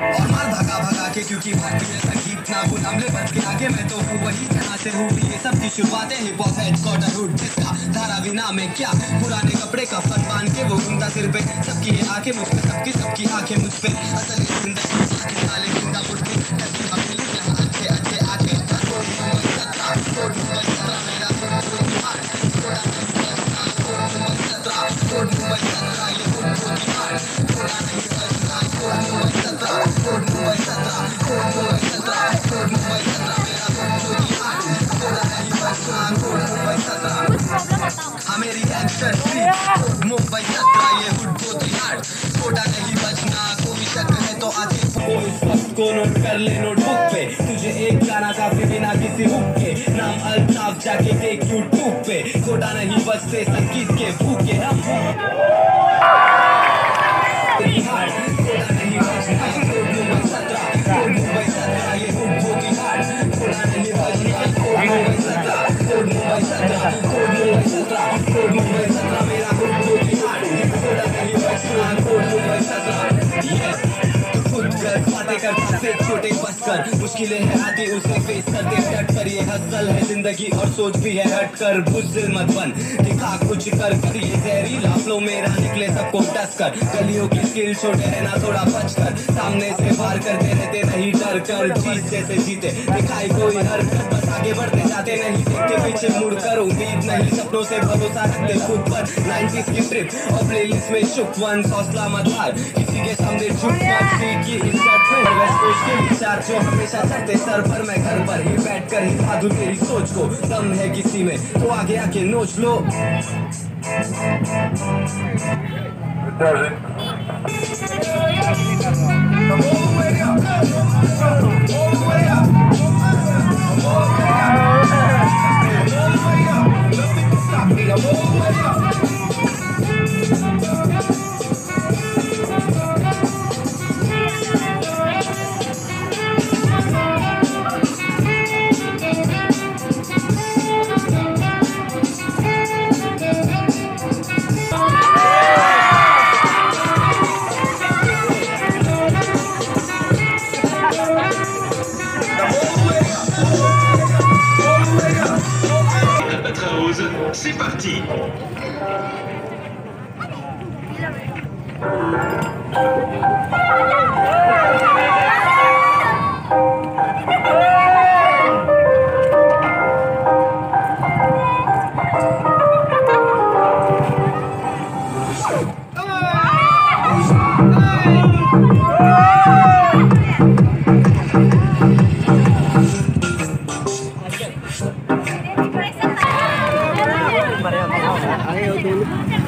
और मार भगा भगा के क्योंकि भारतीय संगीत ना गुलाम ले बच के आगे मैं तो हूँ वही जहाँ से हूँ। ये सब की शुरुआतें हिप हॉप हेडक्वार्टर हुड जिसका धारा बिना में क्या? पुराने कपड़े का फट बाँध के वो घूमता सिर पे। सबकी आँखें मुझ पे, सबकी सबकी आँखें मुझ पे। असल मुंबई को कोटा नहीं बचना कोई तो आगे को कर ले नोटबुक पे तुझे एक गाना काफ़ी बिना किसी हुक के नाम अल्ताफ जाके देख यूट्यूब पे कोटा नहीं बचते संगीत के भूखे कर। मुश्किलें है आती उसे फेस कर दे डट कर। ये हसल है ज़िंदगी और सोच भी है हट कर। बुजदिल मत बन, दिखा कुछ कर। कर ये जहरीला फ्लो मेरा निकले सबको टस कर। गलियों की स्किल छोटे रहना थोड़ा बच कर। सामने से पार करते कर जीत जैसे जीते। दिखाई कोई हरकत बस आगे बढ़ते जाते नहीं। देखते पीछे मुड़ कर उम्मीद नहीं। सपनों से भरोसा रखते खुद पर। 90s की ट्रिप और प्लेलिस्ट में शुक वन हौसला मत हार। किसी के सामने झुक मत सीट की इज़्ज़त में। कोस्ट के विचार जो हमेशा चढ़ते सर पर। मैं घर पर ही बैठ कर ही साधु तेरी सोच को। दम है किसी में तो आगे आके नोच लो। C'est parti 还有多